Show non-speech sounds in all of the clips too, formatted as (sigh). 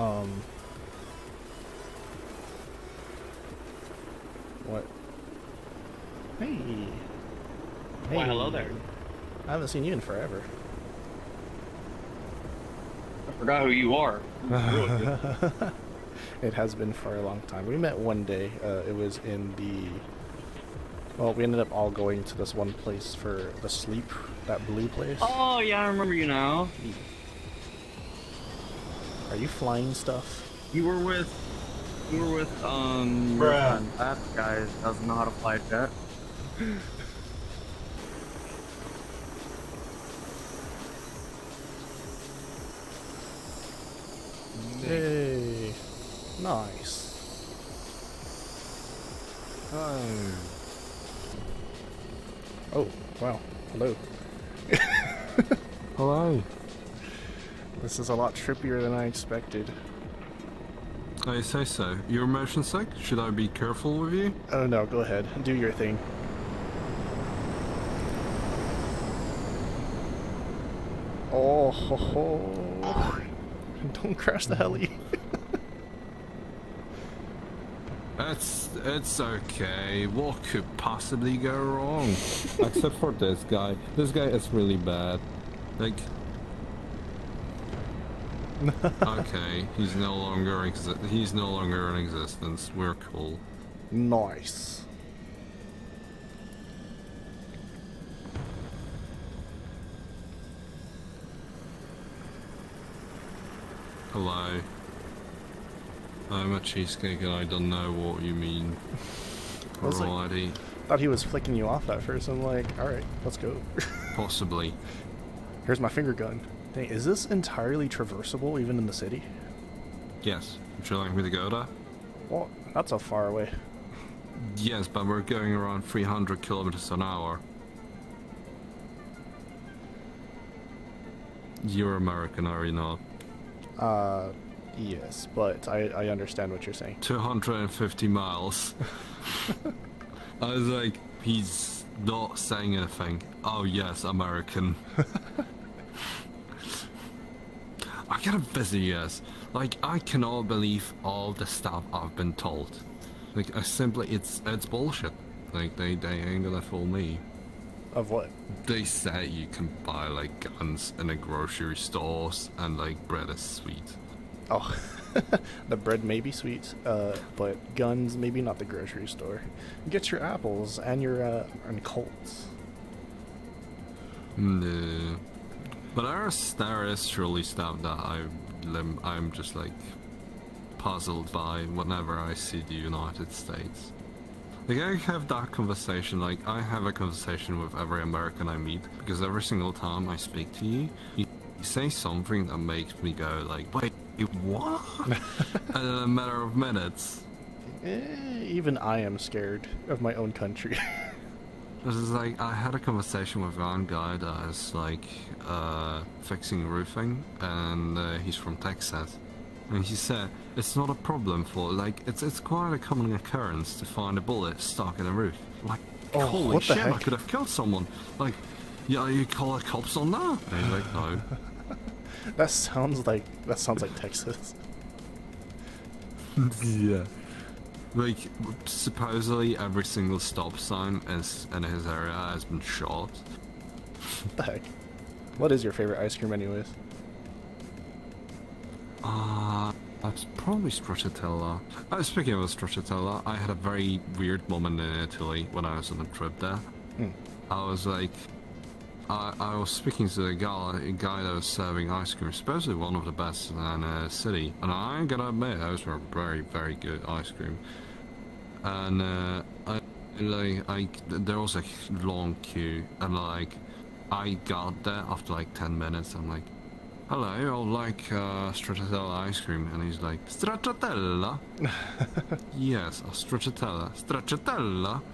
Um. What? Hey. Hey. Why, hello there. I haven't seen you in forever. I forgot who you are. (laughs) it has been for a long time. We met one day. Uh, it was in the. Well, we ended up all going to this one place for the sleep, that blue place. Oh yeah, I remember you now. Are you flying stuff? You were with, you were with um. your Bruh. That guy doesn't know how to fly jet. Hey. Nice. Oh. Oh, wow. Hello. (laughs) Hello. This is a lot trippier than I expected. I say so. You're motion sick? Should I be careful with you? Oh no, go ahead. Do your thing. Oh, ho, ho. (laughs) Don't crash the heli. (laughs) It's it's okay. What could possibly go wrong? (laughs) Except for this guy. This guy is really bad. Like. (laughs) okay, he's no longer exi- he's no longer in existence. We're cool. nice. Hello. I'm a cheesecake and I don't know what you mean. I like- Alrighty. Thought he was flicking you off at first. I'm like, alright, let's go. (laughs) Possibly. Here's my finger gun. Dang, is this entirely traversable even in the city? Yes. Would you like me to go there? Well, that's a far away. Yes, but we're going around 300 kilometers an hour. You're American, are you not? Uh, yes, but I, I understand what you're saying. 250 miles. (laughs) I was like, he's not saying anything. Oh, yes, American. (laughs) I get a busy yes. Like, I cannot believe all the stuff I've been told. Like, I simply, it's it's bullshit. Like, they, they ain't gonna fool me. Of what? They say you can buy, like, guns in the grocery stores and, like, bread is sweet. Oh, (laughs) the bread may be sweet, uh, but guns maybe not the grocery store. Get your apples and your uh, and Colts. No. But there is, there is surely stuff that I, I'm just like puzzled by whenever I see the United States. Like I have that conversation, like I have a conversation with every American I meet because every single time I speak to you, you, you say something that makes me go like, wait, what? (laughs) and in a matter of minutes, Eh, even I am scared of my own country. (laughs) This is like I had a conversation with one guy that is like uh, fixing roofing, and uh, he's from Texas, and he said it's not a problem for like it's it's quite a common occurrence to find a bullet stuck in a roof. Like Oh, holy shit, I could have killed someone. Like, yeah, you call the cops on that? And he's like, no. (laughs) that sounds like that sounds like Texas. (laughs) yeah. Like supposedly every single stop sign is in his area has been shot. What the heck? What is your favorite ice cream, anyways? Uh, that's probably stracciatella. Uh, speaking of stracciatella, I had a very weird moment in Italy when I was on a trip there. Hmm. I was like, I, I was speaking to a guy, guy that was serving ice cream, supposedly one of the best in the city. And I gotta admit, those were very, very good ice cream. And uh, I, like, I, there was a long queue, and like, I got there after like 10 minutes. I'm like, hello, I would like uh, stracciatella ice cream. And he's like, stracciatella? (laughs) yes, a stracciatella. Stracciatella? (laughs)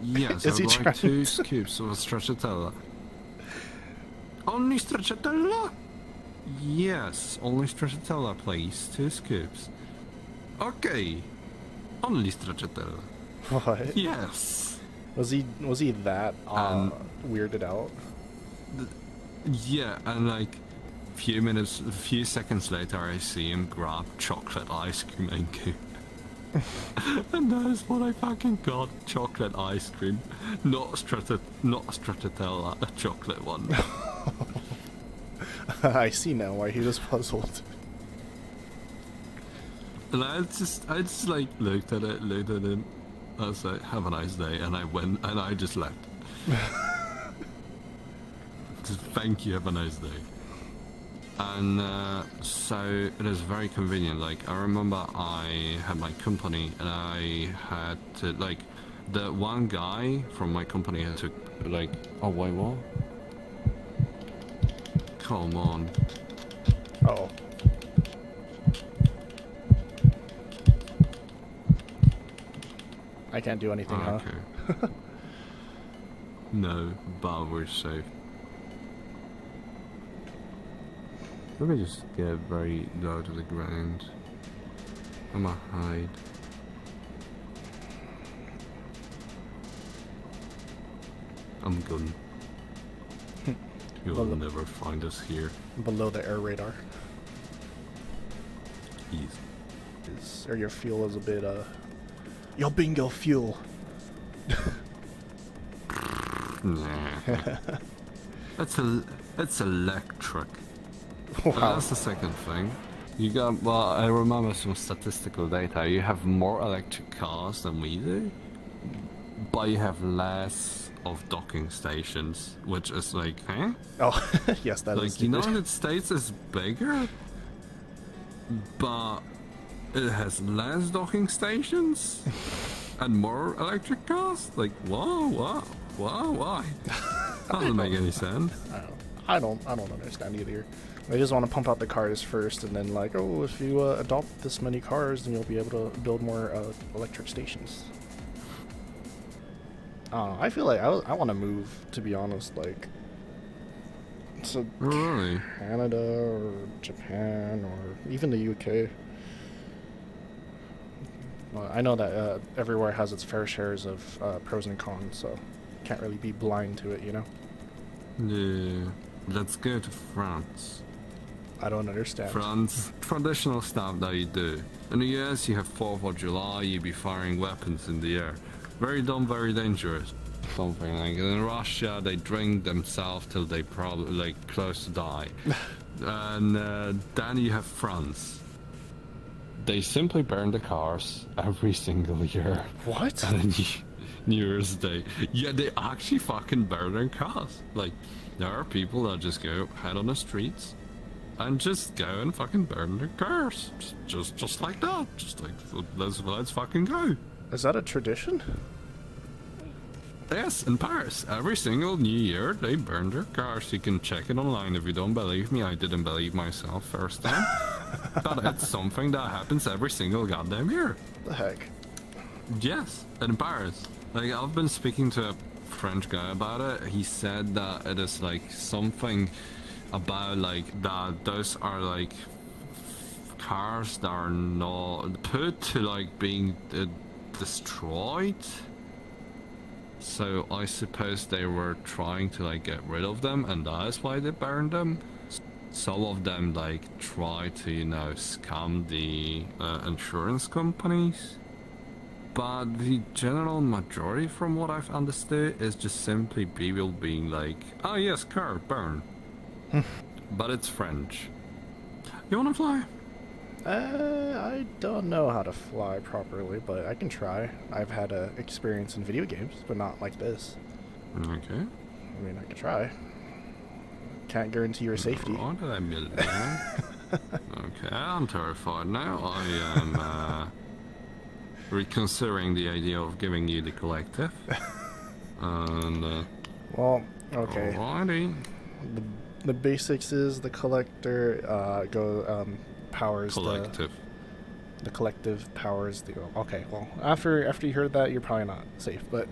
Yes, I'd like trying two scoops of stracciatella. Only stracciatella? Yes, only stracciatella, please. Two scoops. Okay. Only stracciatella. What? Yes. Was he was he that uh, Um, weirded out? Yeah, and like a few minutes, a few seconds later, I see him grab chocolate ice cream and go. (laughs) and that is what I fucking got: chocolate ice cream, not strata, not stracciatella, a chocolate one. (laughs) (laughs) I see now why he was puzzled. And I just, I just like looked at it, looked at it. I was like, "Have a nice day," and I went, and I just left. (laughs) just thank you, have a nice day. And uh, so it is very convenient. Like I remember, I had my company, and I had to like the one guy from my company had to like. Oh wait, what? Come on. Oh. I can't do anything, huh? Okay. (laughs) no, but we're safe. Let me just get very low to the ground. I'ma hide. I'm gone. You'll Well, never find us here. Below the air radar. Easy. Is, or your fuel is a bit, uh... Your bingo fuel. Nah. That's a That's electric. And wow. that's the second thing. You got well. I remember some statistical data. You have more electric cars than we do, but you have less of docking stations, which is like, huh? Oh, (laughs) yes, that is like stupid. United States is bigger, but it has less docking stations (laughs) and more electric cars. Like, whoa, whoa, whoa, why? (laughs) Doesn't make any sense. I don't, I don't, I don't understand either. They just want to pump out the cars first, and then like, oh, if you uh, adopt this many cars, then you'll be able to build more uh, electric stations. Uh, I feel like I, I want to move, to be honest, like, to Really? Canada or Japan or even the UK. Well, I know that uh, everywhere has its fair shares of uh, pros and cons, so can't really be blind to it, you know. Yeah. Let's go to France. I don't understand. France, traditional stuff that you do. In the US, you have 4th of July, you be firing weapons in the air. Very dumb, very dangerous. Something like in Russia, they drink themselves till they probably like close to die. (laughs) and uh, then you have France. They simply burn the cars every single year. What? (laughs) (laughs) New Year's Day. Yeah, they actually fucking burn their cars. Like, there are people that just go head on the streets and just go and fucking burn their cars. Just, just, just like that. Just like, let's, let's fucking go. Is that a tradition? Yes, in Paris, every single New Year they burn their cars. You can check it online if you don't believe me. I didn't believe myself first time. (laughs) but it's something that happens every single goddamn year. The heck? Yes, in Paris. Like I've been speaking to a French guy about it. He said that it is like something about like that those are like cars that are not put to like being uh, destroyed. So I suppose they were trying to like get rid of them, and that is why they burned them. Some of them like try to you know scam the uh, insurance companies but the general majority, from what I've understood, is just simply people being like, "Oh yes, car burn," but it's French. You wanna fly? Uh, I don't know how to fly properly, but I can try. I've had uh, experience in video games, but not like this. Okay. I mean, I can try. Can't guarantee your safety. Why did I mill down? (laughs) okay, I'm terrified now. I am uh, reconsidering the idea of giving you the collective. (laughs) And uh, Well, okay. alrighty. The, the basics is the collective uh, go um, powers the Collective. the collective powers the. Okay, well after after you heard that, you're probably not safe, but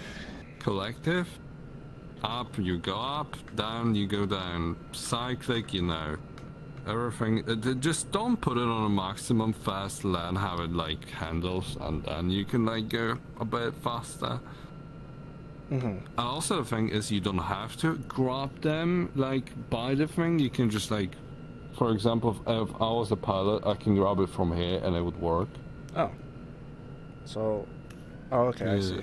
(laughs) collective. Up you go up, down you go down. Cyclic, you know. Everything. uh, Just don't put it on a maximum fast learn how it like handles, and then you can like go a bit faster. Mm-hmm. And also the thing is you don't have to grab them like by the thing. You can just like, for example, if, if I was a pilot, I can grab it from here and it would work. Oh. So. Oh, okay. I see.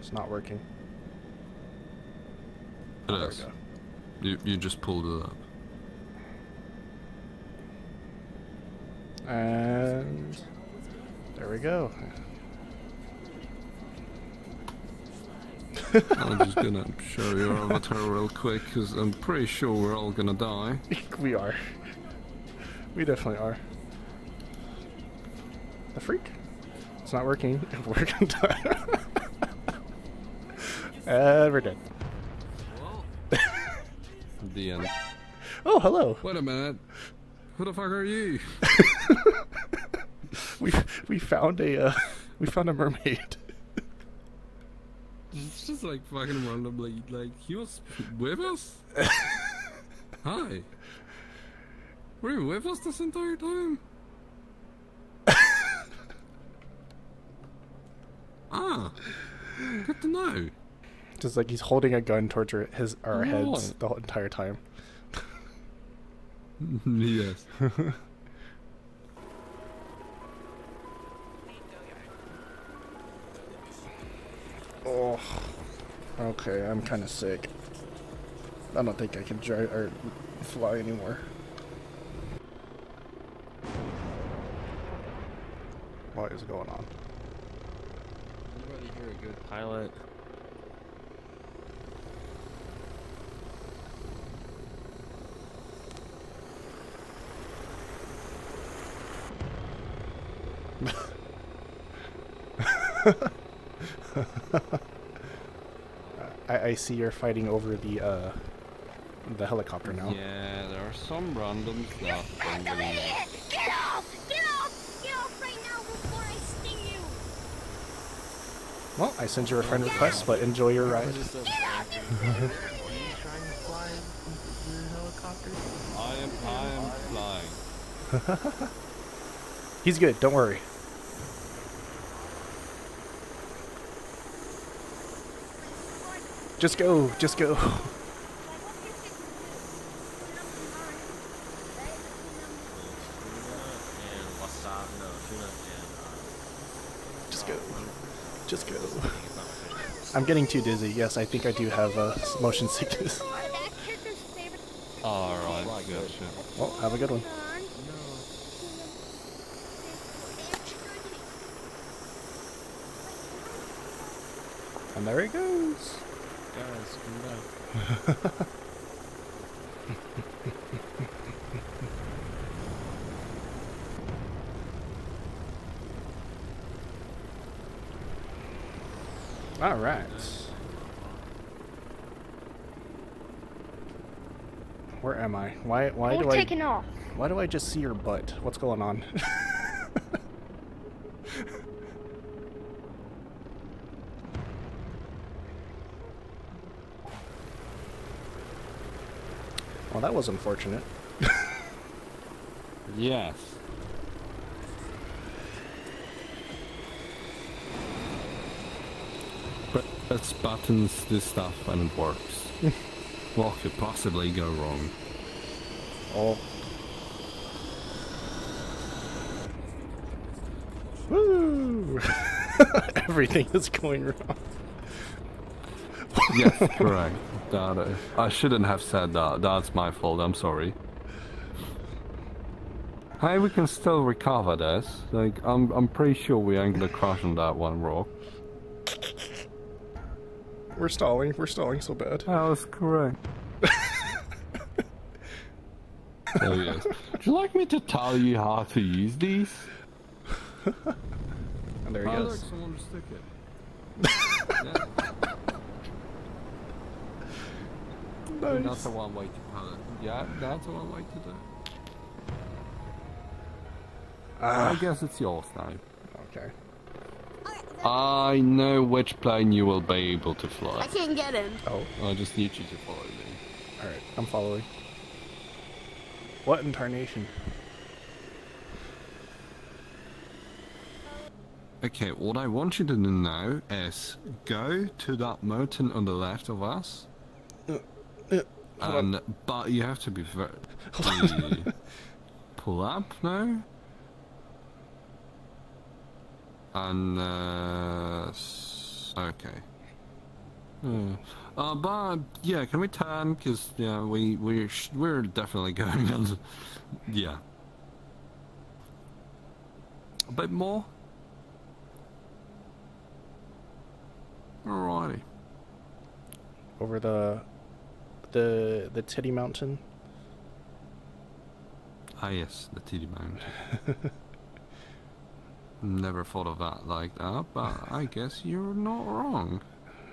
It's not working. It There we go. You you just pulled it up. And there we go. I'm just gonna show your avatar real quick because I'm pretty sure we're all gonna die. (laughs) we are. We definitely are. The freak? It's not working. (laughs) We're gonna die. (laughs) and we're dead. The end. Oh, hello. Wait a minute. Who the fuck are you? We we found a uh, we found a mermaid. It's just like fucking randomly, like he was with us. (laughs) Hi. Were you with us this entire time? (laughs) ah, good to know. Just like he's holding a gun towards her, his our heads the whole entire time. (laughs) yes. Okay, I'm kind of sick. I don't think I can drive or fly anymore. What is going on? Anybody here a good pilot? (laughs) I, I see you're fighting over the uh the helicopter now. Yeah, there are some random stuff. I'm gonna- Get off! Get off! Get off right now before I sting you! Well, I sent you a friend request, but enjoy your ride. Get off! Are you trying to fly your helicopter? I am, I am flying. (laughs) He's good. Don't worry. Just go. Just go. And wasabi, no, tuna and Just go. Just go. it's not my favorite. I'm getting too dizzy. Yes, I think I do have uh, motion sickness. That character's favorite Alright, gotcha. Well, have a good one. And there he goes. Guys, come back. All right. Where am I? Why? Why do We're I? taking off. Why do I just see your butt? What's going on? (laughs) well, that was unfortunate. (laughs) Yes. Press buttons, this stuff, and it works. (laughs) what could possibly go wrong? Oh. (laughs) Woo! Everything is going wrong. Yes, (laughs) correct. That, uh, I shouldn't have said that. That's my fault. I'm sorry. Hey, we can still recover this. Like, I'm, I'm pretty sure we ain't gonna crash on that one rock. We're stalling. We're stalling so bad. That was correct. so (laughs) yes. Would you like me to tell you how to use these? And (laughs) there he Oh, goes. look, someone stick it. yeah, that's Nice. the one way to pilot. Yeah, that's the one way to do it. I Ah, guess it's yours now. okay. I know which plane you will be able to fly. I can't get in. Oh, I just need you to follow me. alright. I'm following. What in tarnation? Okay, what I want you to do now is go to that mountain on the left of us. And but you have to be very pull up now. And uh, okay. Hmm. Uh, but yeah, can we turn? Cause yeah, we we sh- we're definitely (laughs) going on. Yeah. A bit more. Alrighty. Over the the the Titty Mountain. Ah yes, the Teddy Mountain. (laughs) Never thought of that like that, but I guess you're not wrong.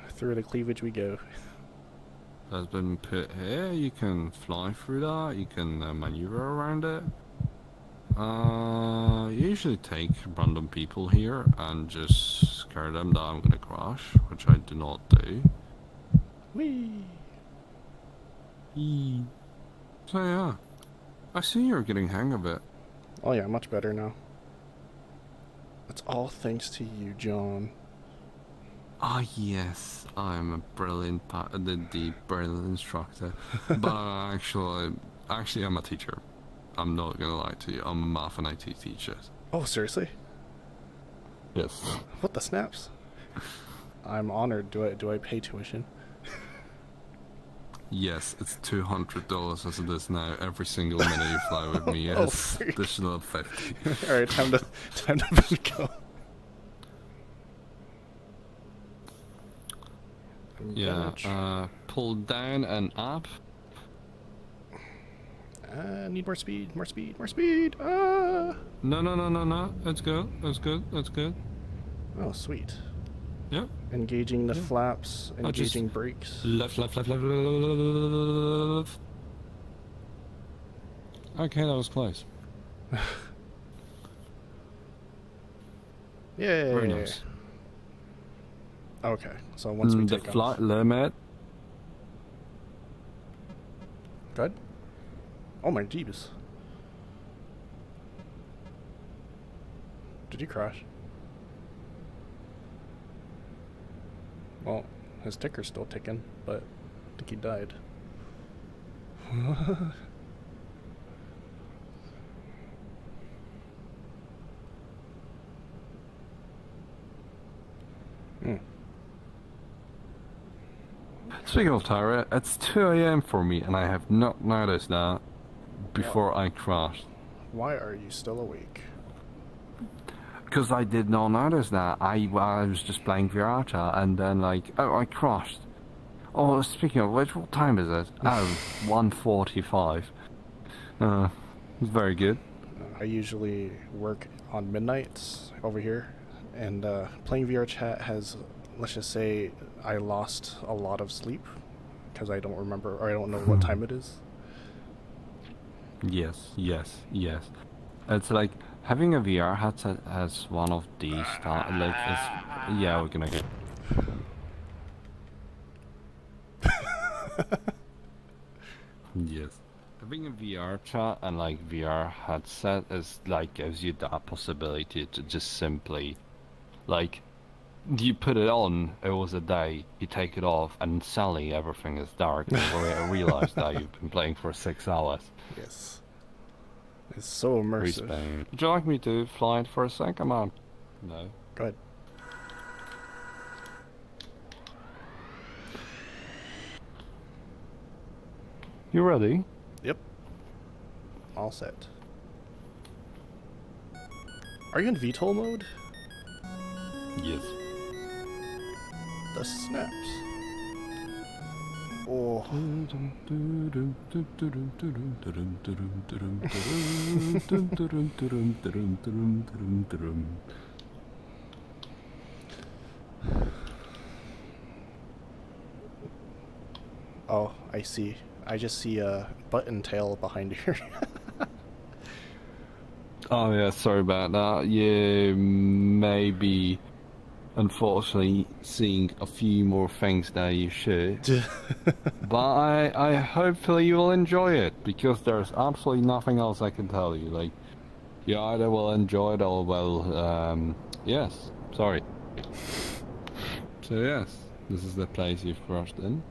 Through the cleavage we go. Has been put here. You can fly through that. You can uh, maneuver around it. Uh, usually take random people here and just scare them that I'm gonna crash, which I do not do. Whee! So yeah, I see you're getting hang of it. Oh yeah, much better now. It's all thanks to you, John. Ah yes, I'm a brilliant, pa- the, the brilliant instructor. (laughs) but uh, actually, actually, I'm a teacher. I'm not gonna lie to you. I'm a math and IT teacher. Oh, seriously? Yes. What the snaps? (laughs) I'm honored. Do I do I pay tuition? Yes, it's two hundred dollars as it is now. Every single minute you fly with me (laughs) Oh, freak. additional fifty. (laughs) All right, time to time to (laughs) go. Yeah. Uh, pull down and up. Uh, need more speed, more speed, more speed. Ah! No, no, no, no, no. That's good. That's good. That's good. Oh, sweet. Yep. Engaging the Yeah. flaps, engaging brakes. Left, left, left, left, left. Okay, that was close. (laughs) Yay! Very nice. Okay, so once we Mm, the take flight off, limit. good. Oh my jeebus! Did you crash? Well, his ticker's still ticking, but I think he died. Hmm. Speaking of Tyra, it's 2 a.m. for me, and I have not noticed that before I crashed. Why are you still awake? Because I did not notice that. I, I was just playing Virata, and then, like, oh, I crashed. Oh, speaking of which, what time is it? (laughs) Oh, 1.45. Uh, it's very good. I usually work on midnights over here, and uh, playing VR chat has, let's just say, I lost a lot of sleep because I don't remember or I don't know what time it is. Yes, yes, yes. It's like having a VR headset as one of these. Like, it's, yeah, we're gonna get. yes. Having a VR chat and like VR headset is like gives you that possibility to just simply, like, you put it on, it was a day, you take it off, and suddenly everything is dark. and you realize that you've been playing for six hours. Yes. It's so immersive. Respawn. Would you like me to fly it for a sec? Come on. No. Go ahead. You ready? Yep. All set. Are you in VTOL mode? Yes. The snaps. Oh, oh, I see. I just see a button tail behind here. (laughs) Oh yeah, sorry about that. You may be unfortunately seeing a few more things that you should. (laughs) but I, I hopefully you will enjoy it because there's absolutely nothing else I can tell you. Like you either will enjoy it or well um yes. Sorry. (laughs) So yes, this is the place you've crashed in.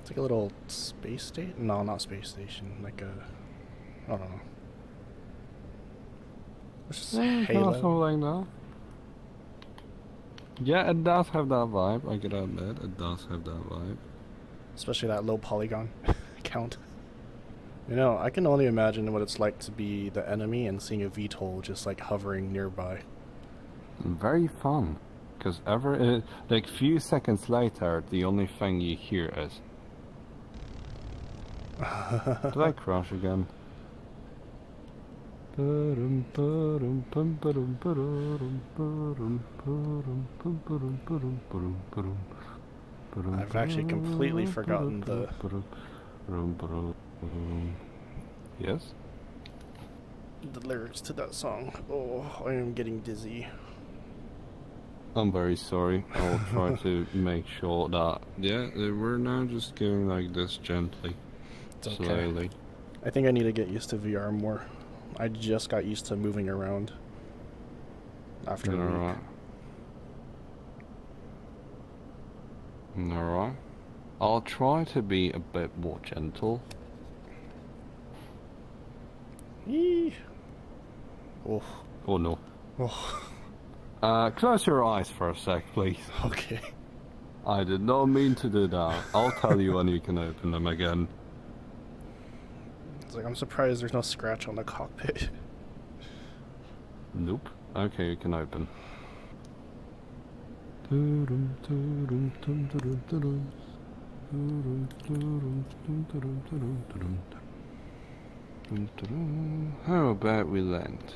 It's like a little space station. No, not space station. Like a, I don't know. Yeah, Halo. something like that. Yeah, it does have that vibe. I gotta admit, it does have that vibe. especially that low polygon (laughs) count. You know, I can only imagine what it's like to be the enemy and seeing a VTOL just like hovering nearby. Very fun, because ever uh, like few seconds later, the only thing you hear is. (laughs) Did I crash again? I've actually completely forgotten the- Yes? the lyrics to that song. Oh, I am getting dizzy. I'm very sorry. I'll try to make sure that. Yeah, we're now just going like this gently, It's okay. slowly. I think I need to get used to VR more. I just got used to moving around after a week. Alright. Alright. I'll try to be a bit more gentle. Eee. Oh, Oh no. oh, (laughs) Uh, close your eyes for a sec, please. okay. I did not mean to do that. I'll tell you when you can open them again. It's like I'm surprised there's no scratch on the cockpit. (laughs) Nope. Okay, you can open. How about we land?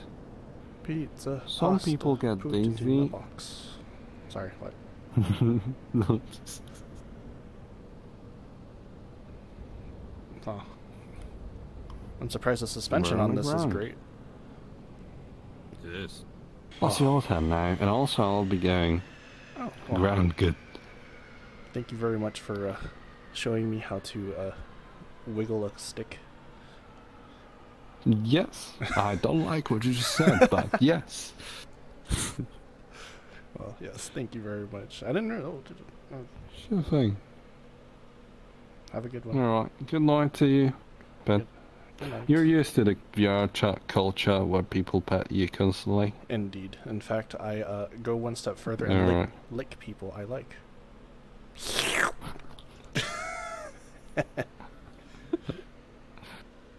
Pizza. Some pasta, people get put it in lazy. box. Sorry, what? (laughs) no. Oh. I'm surprised the suspension on on the this is great. It is. What's your turn now? And also, I'll be going Oh, well, ground good. Thank you very much for uh, showing me how to uh, wiggle a stick. Yes. I don't (laughs) like what you just said, but (laughs) yes. Well, yes, thank you very much. I didn't know. oh, Sure thing. Have a good one. Alright, good night to you. But Good night. You're used to the VR chat culture where people pet you constantly. Indeed. In fact, I uh, go one step further and lick, lick people I like. (laughs)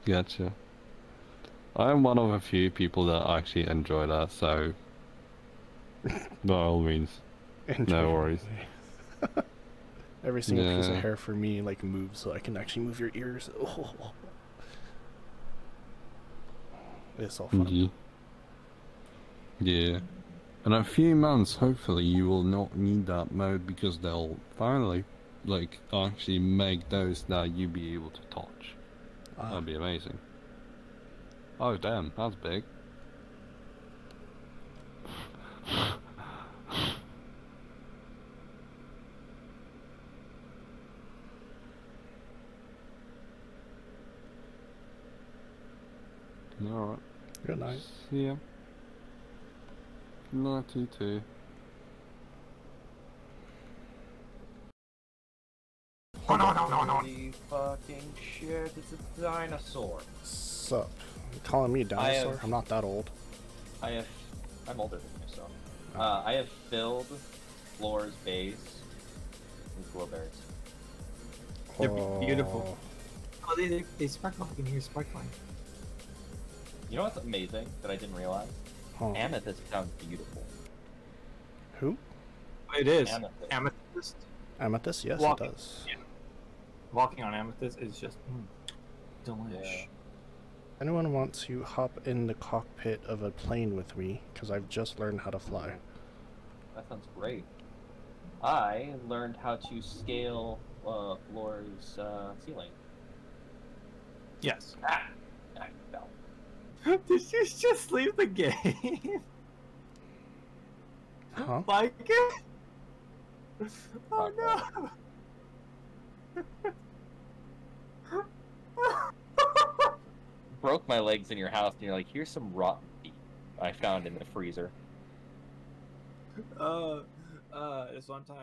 Gotcha. I'm one of a few people that actually enjoy that, so by all means. Enjoy. worries. (laughs) Every single piece of hair for me like moves, so I can actually move your ears. Oh. (laughs) It's all fun. Ye- Yeah. In a few months, hopefully, you will not need that mode because they'll finally, like, actually make those that you be able to touch. Ah, That'd be amazing. Oh, damn, that's big. Alright. good night. See ya. Good night to you too. Holy fucking shit, it's a dinosaur. Sup? You calling me a dinosaur? have- I'm not that old. I have. I'm older than you, so. Uh, I have filled floors, bays, with glowberries. They're beautiful. Oh, Oh, they, they, they sparkle. I can hear sparkling. You know what's amazing that I didn't realize? huh. Amethyst sounds beautiful. Who? It is. Amethyst. Amethyst. Amethyst? Yes, Walking. it does. Yeah. Walking on amethyst is just mm, delish. Yeah. Anyone want to hop in the cockpit of a plane with me? Because I've just learned how to fly. That sounds great. I learned how to scale uh, floors uh, ceiling. Yes. Ah, I fell. (laughs) Did you just leave the game? Huh? like it? Oh no! (laughs) Broke my legs in your house, and you're like, "Here's some rotten beef." I found in the freezer. Uh, uh, this one time.